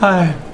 Hi.